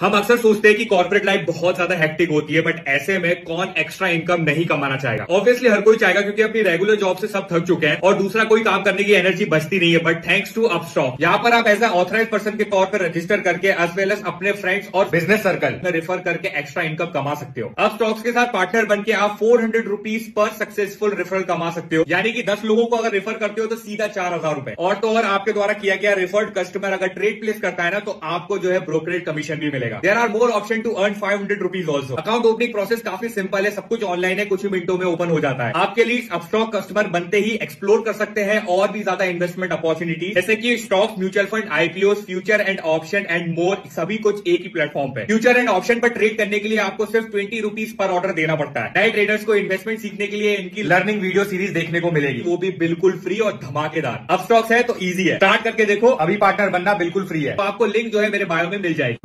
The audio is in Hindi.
हम अक्सर सोचते हैं कि कॉर्पोरेट लाइफ बहुत ज़्यादा हेक्टिक होती है बट ऐसे में कौन एक्स्ट्रा इनकम नहीं कमाना चाहेगा? ऑब्वियसली हर कोई चाहेगा क्योंकि अपनी रेगुलर जॉब से सब थक चुके हैं और दूसरा कोई काम करने की एनर्जी बचती नहीं है बट थैंक्स टू अपस्टॉक यहाँ पर आप एज ऑथराइज पर्सन के तौर पर रजिस्टर करके एज वेल एज अपने फ्रेंड्स और बिज़नेस सर्कल में रेफर करके एक्स्ट्रा इनकम कमा सकते हो। अब स्टॉक्स के साथ पार्टनर बन के आप फोर हंड्रेड रुपीज़ पर सक्सेसफुल रेफरल कमा सकते हो। यानी कि दस लोगों को अगर रेफर करते हो तो सीधा चार हज़ार रुपए। और तो और आपके द्वारा किया गया रेफर्ड कस्टमर अगर ट्रेड प्लेस करता है ना तो आपको जो है ब्रोकरेज कमीशन भी मिलेगा। There are more option to earn five hundred rupees also account opening process काफ़ी सिंपल है, सब कुछ ऑनलाइन है, कुछ ही मिनटों में ओपन हो जाता है। आपके लिए अपस्टॉक कस्टमर बनते ही एक्सप्लोर कर सकते हैं और भी ज़्यादा इन्वेस्टमेंट अपॉर्चुनिटी जैसे की stock mutual fund IPO future and option and more सभी कुछ एक ही प्लेटफॉर्म पे। फ्यूचर एंड ऑप्शन पर ट्रेड करने के लिए आपको सिर्फ़ ट्वेंटी रुपीज़ पर ऑर्डर देना पड़ता है। नए ट्रेडर्स को इन्वेस्टमेंट सीखने के लिए इनकी लर्निंग वीडियो सीरीज़ देखने को मिलेगी। वो भी बिल्कुल फ्री और धमाकेदार। अब स्टॉक्स है तो ईजी है। स्टार्ट करके देखो, अभी पार्टनर बनना बिल्कुल फ्री है। तो आपको लिंक जो है मेरे बायो में मिल जाएगी।